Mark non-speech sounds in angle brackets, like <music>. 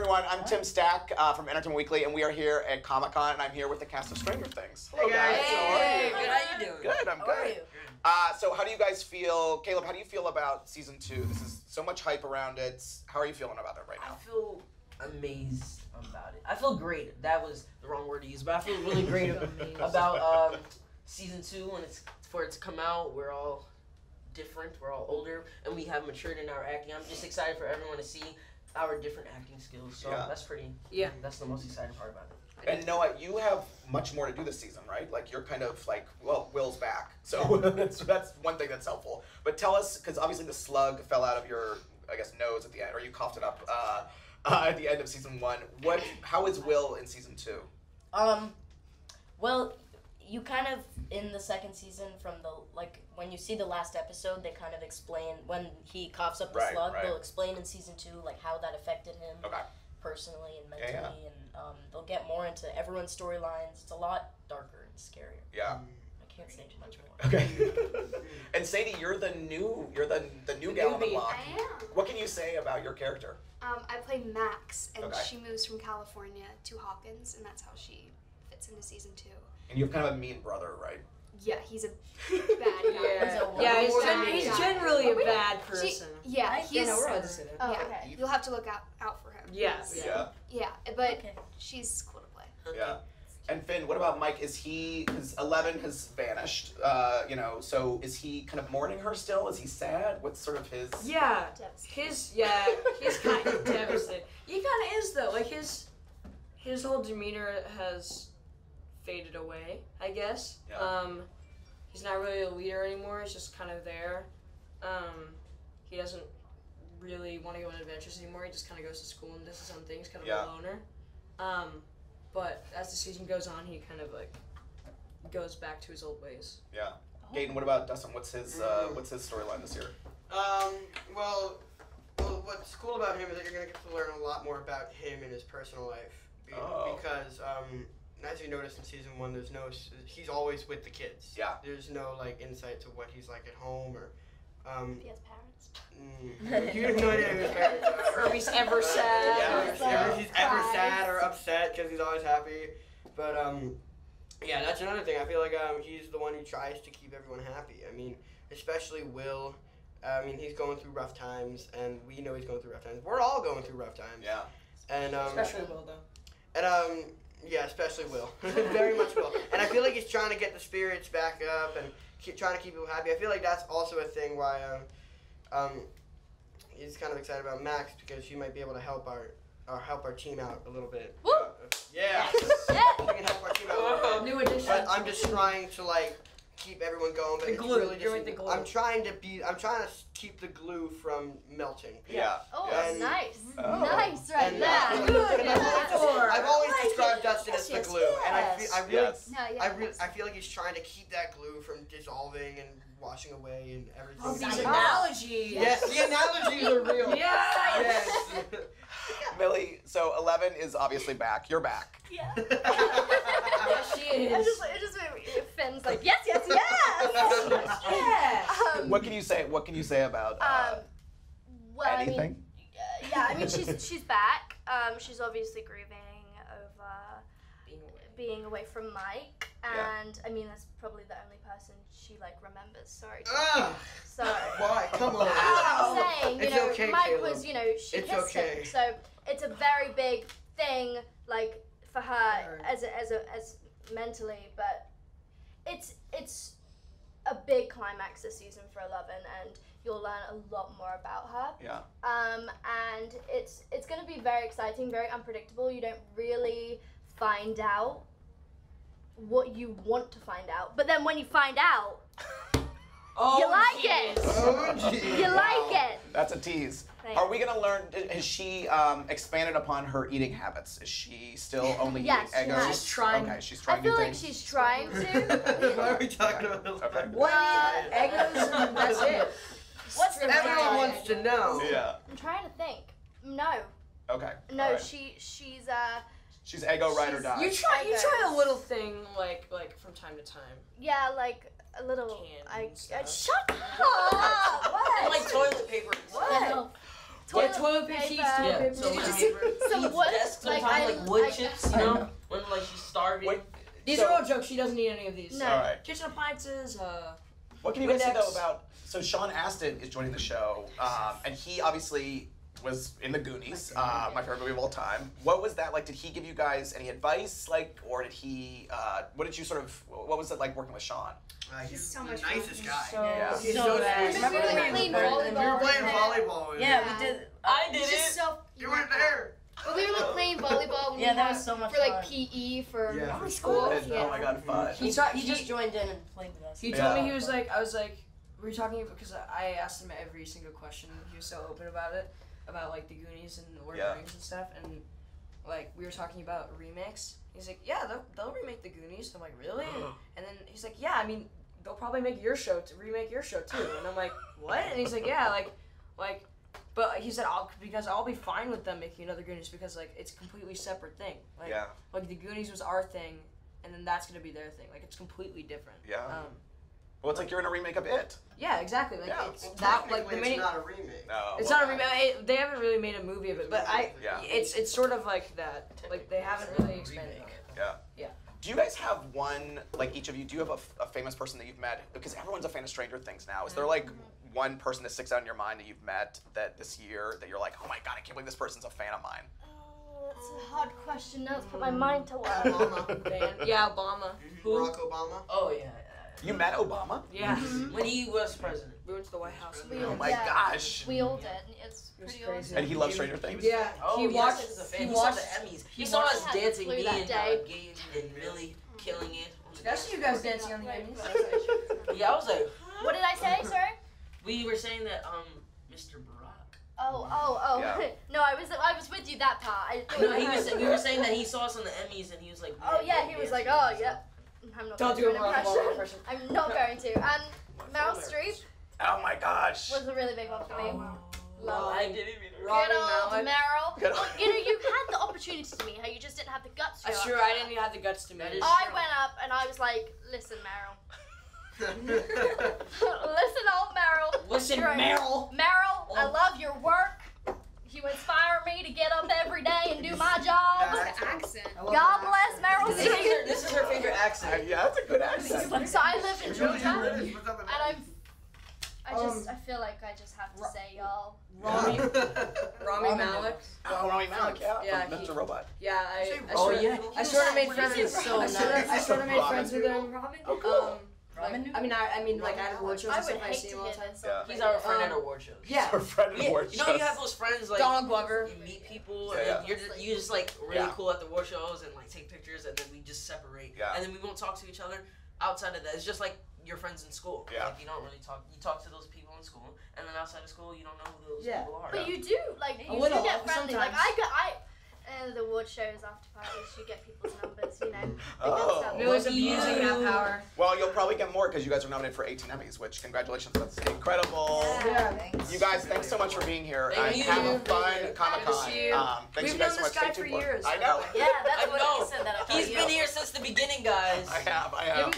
everyone. I'm Tim Stack uh, from Entertainment Weekly, and we are here at Comic Con, and I'm here with the cast of Stranger Things. Hello, guys. How are you? good. How you doing? Good. I'm How good. are you? Uh, so, how do you guys feel, Caleb? How do you feel about season two? This is so much hype around it. How are you feeling about it right now? I feel amazed about it. I feel great. That was the wrong word to use, but I feel really great <laughs> about um, season two when it's for it to come out. We're all different. We're all older, and we have matured in our acting. I'm just excited for everyone to see our different acting skills. So Yeah. that's pretty. Yeah. That's the most exciting part about it. And Noah, you have much more to do this season, right? Like you're kind of like, well, Will's back, so <laughs> that's that's one thing that's helpful. But tell us, because obviously the slug fell out of your, I guess, nose at the end, or you coughed it up uh, uh, <laughs> at the end of season one. What? How is Will in season two? Um, well, you kind of in the second season from the like when you see the last episode, they kind of explain when he coughs up the Right, slug. right. They'll explain in season two like how that affected him Okay. personally and mentally, yeah. and um, they'll get more into everyone's storylines. It's a lot darker and scarier. Yeah. I can't say too much more. Okay. <laughs> <laughs> and Sadie, you're the new, you're the the new gal on the block. I am. What can you say about your character? Um, I play Max, and Okay. she moves from California to Hawkins, and that's how she fits into season two. And you have kind of a mean brother, right? Yeah, he's a bad <laughs> guy. Yeah, a yeah he's, gen- than he's that. generally a We don't- bad She- person. yeah, I- he's. yeah, no, we're allowed to say that. Oh, yeah, okay. you'll have to look out out for him. Yeah. Yeah. yeah, but Okay. she's cool to play. Yeah. And Finn, what about Mike? Is he because Eleven has vanished? Uh, you know, so is he kind of mourning her still? Is he sad? What's sort of his? Yeah, his yeah, he's kind of devastated. He kind of is though. Like his his whole demeanor has faded away. I guess. Yeah. Um, he's not really a leader anymore. He's just kind of there. Um, he doesn't really want to go on adventures anymore. He just kind of goes to school and does his own things. Kind of Yeah. a loner. Um, but as the season goes on, he kind of like goes back to his old ways. Yeah. Gaten, what about Dustin? What's his uh, Mm. what's his storyline this year? Um, well, well, what's cool about him is that you're gonna get to learn a lot more about him and his personal life. Be- Oh. Because, um, as you noticed in season one, there's no he's always with the kids. Yeah. There's no like insight to what he's like at home or, um, He has parents. mm, you have no idea who his parents are. <laughs> Or if he's ever sad. Yeah, Yeah. if ever- he's ever sad or upset because he's always happy. But um, yeah, that's another thing. I feel like um, he's the one who tries to keep everyone happy. I mean, especially Will. I mean, he's going through rough times, and we know he's going through rough times. We're all going through rough times. Yeah. And um, Especially Will though. and um, yeah, especially Will. <laughs> Very much Will. And I feel like he's trying to get the spirits back up and keep trying to keep people happy. I feel like that's also a thing why um, um, he's kind of excited about Max because she might be able to help our, our help our team out a little bit. Woo! Uh, yeah. Yeah. <laughs> Help our team out a little bit. New addition. But I'm just trying to like keep everyone going. But The glue. really just the glue. I'm trying to be. I'm trying to keep the glue from melting. Yeah. Oh, And- nice. Oh. Nice, right there. Good. <laughs> and I've always, Or- I've always Like described it. Dustin Yes, as the yes, glue, and I feel, yes. I really, Yes. No, yeah. I really, I feel like he's trying to keep that glue from dissolving and washing away and everything. Oh, these analogies. Yes, the analogies are real. <laughs> Yes. Yes. <laughs> Millie, so Eleven is obviously back. You're back. Yeah. <laughs> Yes, she It is. just, it just made me, Finn's like, yes, yes, yes. yeah. um, What can you say? What can you say about uh, um, well, I mean, anything? yeah, I mean, she's she's back. Um, she's obviously grieving over Being away. being away from Mike, Yeah. and I mean, that's probably the only person she like remembers. Sorry. Ugh, Sorry. <laughs> why? Come on. I'm saying, you It's know, okay, Mike Caleb. was, you know, she It's kissed okay. him, so it's a very big thing, like for her For her. as a, as a, as mentally, but it's it's a big climax this season for Eleven, and you'll learn a lot more about her. Yeah. Um, and it's it's going to be very exciting, very unpredictable. You don't really find out what you want to find out, but then when you find out, <laughs> Oh, you like it. Oh, gee. You like it. That's a tease. Thank Are we gonna learn? Has she um, expanded upon her eating habits? Is she still only Yes, eating she Eggos? has. She's trying- Okay, she's trying. I feel new like things. she's trying to. <laughs> Why are we talking about this? Okay. What Uh, do? Eggos that's it. What's the Everyone wants to know. Yeah. I'm trying to think. No, Okay. no, alright. she she's uh She's Eggo ride or die. You try. You try a little thing like like from time to time. yeah like a little Candy I and uh, shut up. <laughs> And like toilet paper. and stuff. No. Yeah, toilet paper, sheets, paper. toilet Yeah, paper. <laughs> so my Just- some wood, desks like, sometimes, I- like wood I- chips, you know, when like she's starving. Wait. These So- are all jokes. She doesn't need any of these. No. All right. Kitchen appliances. Uh, What can you guys say though about? So Sean Astin is joining the show, um, and he obviously was in the Goonies, uh, my favorite movie of all time. What was that like? Did he give you guys any advice, like, or did he? Uh, what did you sort of? What was it like working with Sean? Uh, he's So the much fun. nicest guy. so Yeah. He's So so nice. sweet. Remember Remember when we we played were- volleyball? We were playing with volleyball. with Yeah, we did. I did just it. so. You weren't there. But we were like playing <laughs> volleyball. when Yeah, we that was so much for like fun. PE for Yeah, school. And- Yeah. Oh my god, fun. He, He he he- just joined in and played with us. he told Yeah. me he was like, I was like, we were talking because I asked him every single question. He was so open about it, about like the Goonies and Lord Yeah. of the Rings and stuff, and like we were talking about remakes. He's like, yeah, they'll, they'll remake the Goonies. I'm like, really? <gasps> And then he's like, yeah, I mean, they'll probably make your show to remake your show too. And I'm like, <laughs> what? And he's like, yeah, like, like, but he said, I'll because I'll be fine with them making another Goonies because like it's a completely separate thing. Like, yeah, like the Goonies was our thing, and then that's gonna be their thing. Like it's completely different. yeah. Um, well, it's like you're in a remake of it. yeah, exactly. Like Yeah. it's Well, that like the technically, mini. it's not a remake. No, It's well, not a remake. It, they haven't really made a movie of it, but I. Yeah. It's it's sort of like that. Like they haven't really expanded on it. Do you guys have one, like each of you, do you have a, f- a famous person that you've met? Because everyone's a fan of Stranger Things now. Is there like one person that sticks out in your mind that you've met that this year that you're like, oh my god, I can't believe this person's a fan of mine? Oh, that's a hard question. Now let's put my mm. mind to work. Obama. <laughs> Van, yeah, Obama. <laughs> Who? Barack Obama. Oh yeah. You met Obama? Yeah. Mhm. When he was president. We went to the White House. We Oh my yeah, gosh. We all did. It's It pretty crazy. And he loves Stranger Things? Yeah. Oh, he yes, watched. he's a fan. He He, watched. saw the Emmys. He, he saw us dancing, flu me and uh, Gabe, and really killing it. on I see you guys dancing on the Emmys. right. <laughs> Yeah, I was like, What did I say? Sorry. we were saying that um, Mr. Barack. Oh, oh, oh. Yeah. <laughs> no, I was I was with you that part. I No, he was. We were saying that he <laughs> saw us on the Emmys, and he was like. Oh yeah, he was like, oh and yeah. Stuff. I'm not Don't going do to a an Barack impression. impression. I'm not going to. Um, and Meryl Streep Oh my gosh. was a really big one for me. Oh, Love I it. didn't even. Robin Good old Malek. Meryl. Good Well, you know, you <laughs> had the opportunity to meet her. You just didn't have the guts to. That's go true. I didn't have the guts to meet. That I went up and I was like, listen, Meryl. <laughs> <laughs> listen, old Meryl. Listen, You're a- Meryl. Meryl, I Oh. love your work. You inspire me to get up every day and do my job. That's accent. God that bless Meryl This is, her, Streep. this is her favorite accent. yeah, that's a good accent. So I live in It Georgia, is. What's up with and I'm. I just, Um, I feel like I just have to Ro- say y'all. Rami, that? Rami Rami Malek. Oh, Rami Malek, yeah, Yeah, from he- Mr. Robot. Yeah, I. Say I Oh, sorta- yeah. I sort of made friends. with it? So I sorta, I nice. sort of made friends with him. Oh, cool. Robin? like, I mean, I, I mean, like at award shows I and would stuff, I hate see to him all hear the time. this. Yeah. He's our friend at award shows. Yeah. Our friend Yeah, award you know you shows. have those friends like Donald Glover. you meet people Yeah, and yeah. then you're just, you just like really Yeah. cool at the award shows and like take pictures and then we just separate Yeah. and then we won't talk to each other outside of that. It's just like your friends in school. Yeah. Like you don't really talk. You talk to those people in school and then outside of school you don't know who those Yeah. people are. But you do, like, you do little, get friendly. Like, sometimes. I got, I. And the award shows after parties, you get people's numbers, you know. the good Oh. stuff. Millie's Lucky abusing you. that power. Well, you'll probably get more because you guys are nominated for 18 Emmys, which congratulations, that's incredible. Yeah. Thanks. You guys, thanks so much for being here. Thank and you. have a fun. Comic Con. see you. Um, thanks We've you guys known so this much. guy Stay for tuned years. I know. Yeah, that's I what know. he said that I He's thought been you. here since the beginning, guys. I have. I have.